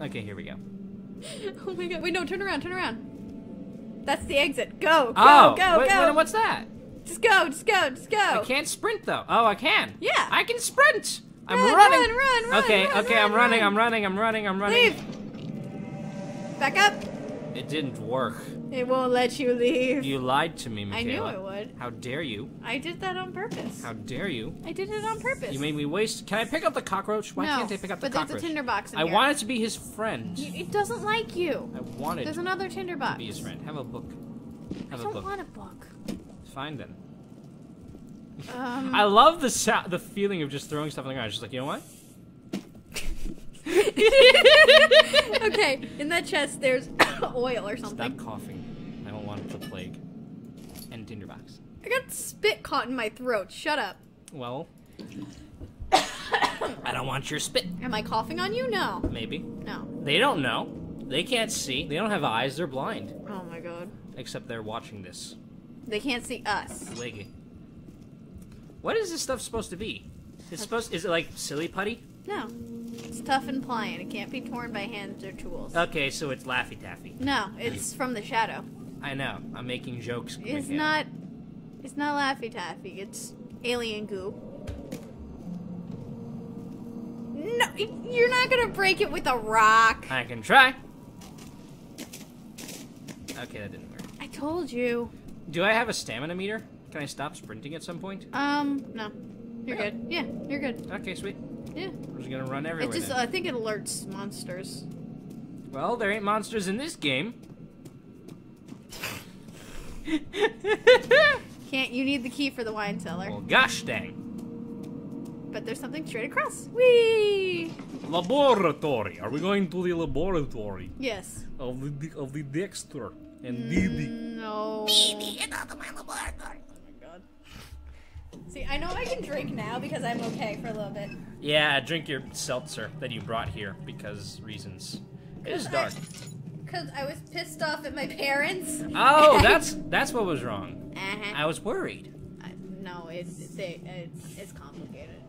Okay, here we go. Oh my god. Wait, no, turn around, turn around. That's the exit. Go, go, oh, go, wait, go. what's that? Just go, just go, just go. I can't sprint though. Oh, I can. Yeah. I can sprint. I'm Run, running. run, run, run, okay, run, okay, run, I'm running. run. I'm running. I'm running. I'm running. Leave. Back up. It didn't work. It won't let you leave. You lied to me, I knew it would. How dare you? I did that on purpose. How dare you? I did it on purpose. You made me waste. Can I pick up the cockroach? Why no, can't I pick up the but cockroach? there's a tinderbox in I here. wanted to be his friend. You- It doesn't like you. I wanted There's another tinderbox. be his friend. Have a book. I Have a don't book. want a book. Fine then. Um, I love the sa- the feeling of just throwing stuff on the ground. Just like you know what? okay, in that chest there's oil or something. Stop coughing. I don't want the plague. And tinderbox. I got spit caught in my throat. Shut up. Well, I don't want your spit. Am I coughing on you? No. Maybe No. they don't know. They can't see. They don't have eyes. They're blind. Oh my god. Except they're watching this. They can't see us. Wiggy. What is this stuff supposed to be? It's supposed. Is it like silly putty? No. It's tough and pliant. It can't be torn by hands or tools. Okay, so it's Laffy Taffy. No, it's from the shadow. I know. I'm making jokes. It's not. It's not Laffy Taffy. It's alien goo. No, you're not gonna break it with a rock. I can try. Okay, that didn't work. I told you. Do I have a stamina meter? Can I stop sprinting at some point? Um, no. You're good. Yeah, you're good. Okay, sweet. Yeah. We're just gonna run everywhere. It just, then. I think it alerts monsters. Well, there ain't monsters in this game. Can't, you need the key for the wine cellar. well, gosh dang. But there's something straight across. Whee! Laboratory. Are we going to the laboratory Yes. of the of the Dexter and mm, Dee Dee? No. Get out of my laboratory. See, I know I can drink now because I'm okay for a little bit. Yeah, drink your seltzer that you brought here because reasons. It is dark. Because I was pissed off at my parents. Oh, that's that's what was wrong. Uh-huh. I was worried. I- no, it's, they, it's, it's complicated.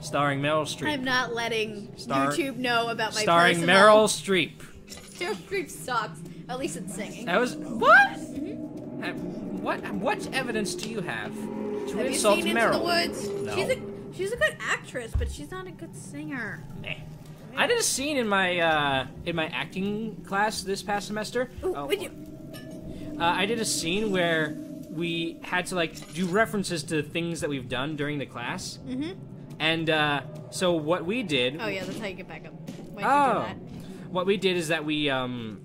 Starring Meryl Streep. I'm not letting Star- YouTube know about my Starring personal... Meryl Streep. Meryl Streep sucks. At least it's singing. That was what? Uh, What what evidence do you have to. Have you seen Meryl? Into the Woods? No. She's a she's a good actress, but she's not a good singer. Meh. I did a scene in my uh, in my acting class this past semester. Ooh, Oh, you? uh, I did a scene where we had to like do references to things that we've done during the class, Mm-hmm. and uh, so what we did. Oh yeah, that's how you get back up. Why'd you Oh. do that? What we did is that we um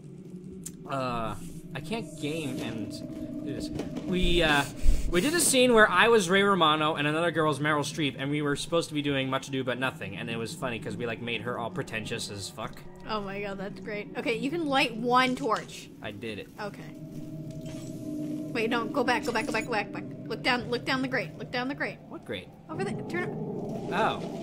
uh I can't game and do this. We uh we did a scene where I was Ray Romano and another girl was Meryl Streep and we were supposed to be doing much ado but nothing and it was funny because we like made her all pretentious as fuck. Oh my god, that's great. Okay, you can light one torch. I did it. Okay. Wait, no, go back, go back, go back, go back, back. Look down, look down the grate. Look down the grate. What great. Over there. Turn. Oh.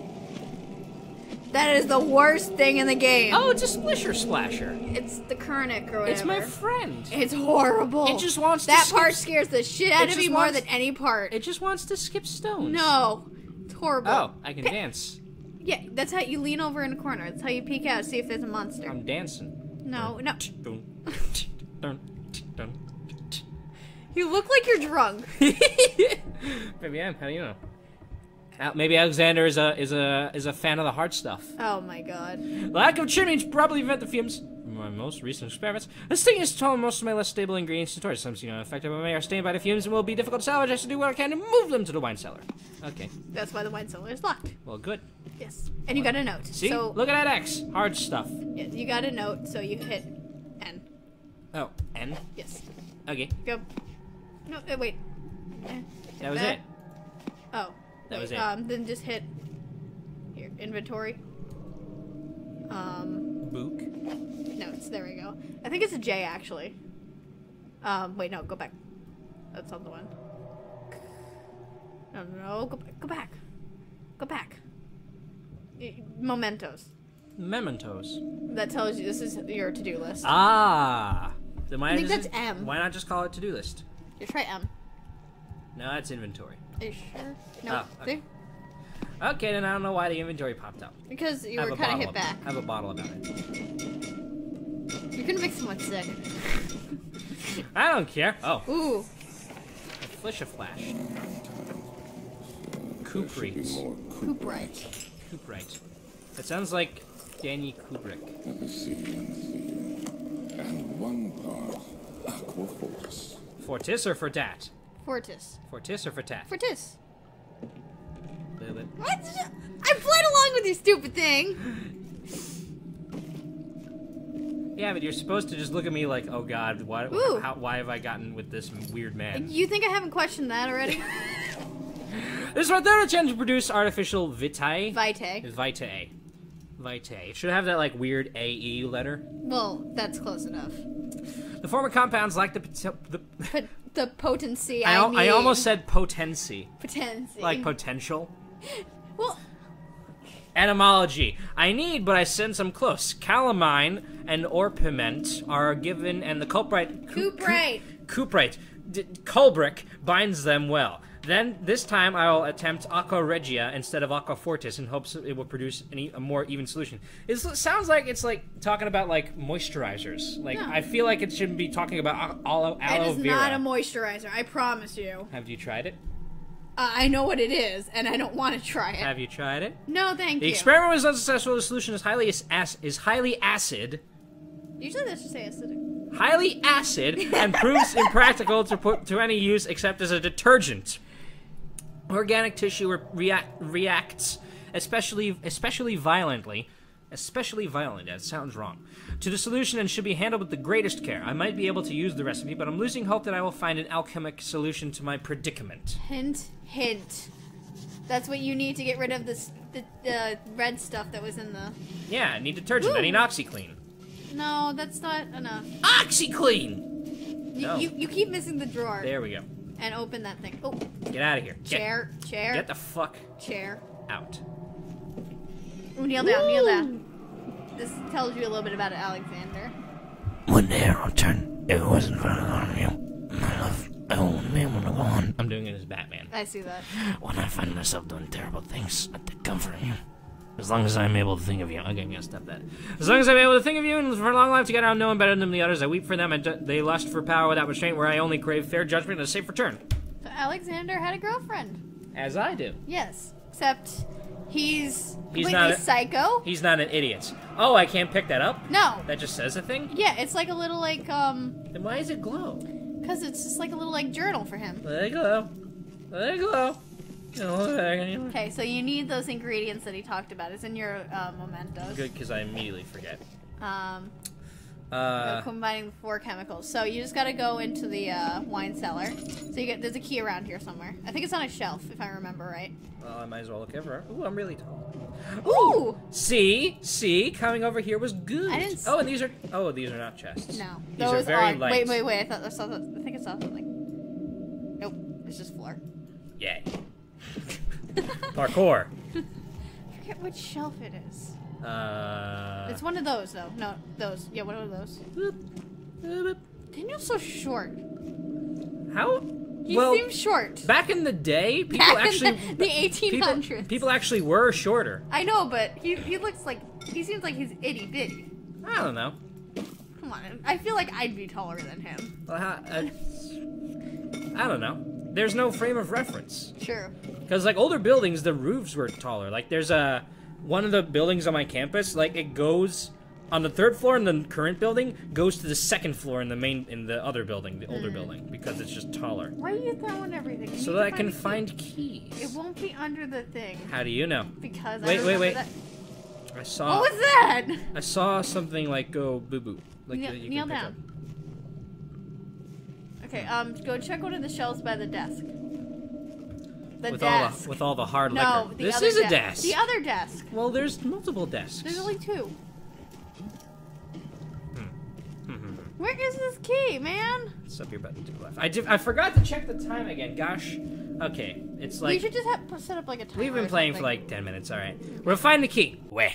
That is the worst thing in the game. Oh, it's a splisher splasher. It's the Kernick or whatever. It's my friend. It's horrible. It just wants to that part scares the shit out of me more than any part. It just wants to skip stones. no, it's horrible. Oh, I can Pe- dance. Yeah, that's how you lean over in a corner. That's how you peek out, see if there's a monster. I'm dancing. no, no. Boom. Dun, dun. You look like you're drunk. maybe I am. How do you know? Uh, maybe Alexander is a is a is a fan of the hard stuff. Oh my god. Lack of chimney probably prevent the fumes. My most recent experiments, this thing is told most of my less stable ingredients to torch. Some seem unaffected by may are stained by the fumes and will be difficult to salvage. I should do what I can to move them to the wine cellar. Okay, That's why the wine cellar is locked. well, good. Yes. And you got a note. See, So look at that X. Hard stuff. yeah, you got a note, so you hit N. Oh, N. Yes. Okay, Go. No, uh, wait. That was that. it. Oh. That was it. Um, then just hit here inventory. Um, Book. no, it's there we go. I think it's a J actually. Um, wait, no, go back. That's not the one. No, no, go, go back. Go back. Mementos. Mementos. That tells you this is your to-do list. Ah. Then why I think that's M. Why not just call it to do list? You try M. No, that's inventory. Are you sure? No. Oh, okay. see? Okay, then I don't know why the inventory popped up. Because you I have were a kind of hit back. I have a bottle about it. You're gonna make someone sick. I don't care. Oh, Ooh. a flash of flash. There should be Cooperate. more right. Cooperate. That sounds like Danny Kubrick. Let me see, let me see. And one part aqua force. Fortis or Fortat? Fortis. Fortis or Fortat? Fortis. Bit. What? I played along with your stupid thing. Yeah, but you're supposed to just look at me like, oh god, why, how, why have I gotten with this weird man? You think I haven't questioned that already? This is my third attempt to produce artificial vitae. Vitae. Vitae. Vitae. It should have that like weird AE letter. Well, that's close enough. The former compounds lack the the. The potency I, I, I almost said potency, potency. like potential. well, Etymology. I need, but I sense I'm close. Calamine and orpiment are given, and the culprit. Cuprite. Cuprite. D- Culbric binds them well. Then, this time, I'll attempt Aqua Regia instead of Aqua Fortis in hopes it will produce an e- a more even solution. It sounds like it's like talking about like moisturizers. Like No. I feel like it shouldn't be talking about aloe, it aloe is vera. not a moisturizer. I promise you. Have you tried it? Uh, I know what it is, and I don't want to try it. Have you tried it? no, thank The you. The experiment was unsuccessful. The solution is highly ac- is highly acid, Usually, just say acidic. highly acid, and proves impractical to put to any use except as a detergent. Organic tissue re- react, reacts especially especially violently, especially violently. That sounds wrong. To the solution and should be handled with the greatest care. I might be able to use the recipe, but I'm losing hope that I will find an alchemic solution to my predicament. Hint, hint. That's what you need to get rid of this the, the red stuff that was in the. Yeah, I need detergent. I Ooh. need OxiClean. No, that's not enough. OxiClean. You, No. you, you keep missing the drawer. There we go. And open that thing. Oh, Get out of here. Get- chair, chair, Get the fuck chair. out. Ooh, kneel down, kneel down. This tells you a little bit about it, Alexander. When the arrow turned, it wasn't for on you. My love, I won't be able to go on. I'm doing it as Batman. I see that. When I find myself doing terrible things, I take comfort in you. As long as I'm able to think of you. Okay, I'm gonna stop that. As long as I'm able to think of you and for a long life together, I'm known better than the others. I weep for them, and they lust for power without restraint, where I only crave fair judgment and a safe return. So Alexander had a girlfriend. As I do. Yes, except he's he's not a- psycho. He's not an idiot. Oh, I can't pick that up? no. That just says a thing? Yeah, it's like a little like um, Then why is it glow? cause it's just like a little like journal for him. Let it glow. Let it glow. Okay, so you need those ingredients that he talked about. It's in your uh, mementos. Good, because I immediately forget. Um, Uh, combining four chemicals. So you just gotta go into the uh, wine cellar. So you get there's a key around here somewhere. I think it's on a shelf if I remember right. well, I might as well look everywhere. Ooh, I'm really tall. Ooh! See? See? Coming over here was good. I didn't Oh, and these are... Oh, these are not chests. No, These those are very light. Wait, wait, wait! I thought I saw. I think I saw something. Nope, it's just floor. Yay. Parkour. I forget which shelf it is. Uh... It's one of those though. No, those. Yeah, one of those. Daniel's so short. How? He well, seems short. back in the day, people Back in actually the, the 1800s. people, people actually were shorter. I know, but he he looks like he seems like he's itty bitty. I don't know. Come on, I feel like I'd be taller than him. Well, how, uh, I don't know. There's no frame of reference Sure. Because like older buildings, the roofs were taller. Like there's a one of the buildings on my campus. Like it goes on the third floor in the current building goes to the second floor in the main in the other building, the Mm. older building, because it's just taller. Why are you throwing everything? You So that I can the key. find keys. It won't be under the thing How do you know? because I Wait, wait, wait. That. I saw. What was that? I saw something like go boo boo. Like Kneel- that you kneel down. up. Okay, um, go check one of the shelves by the desk. The with all desk. the with all the hard no, liquor. the This is a desk. desk. The other desk. Well, there's multiple desks. There's only two. Hmm. Where is this key, man? It's up your button to the left. I did. I forgot to check the time again. Gosh. Okay, it's like... we should just have set up like a timer. we've been playing for like ten minutes. All right, we'll find the key. Where?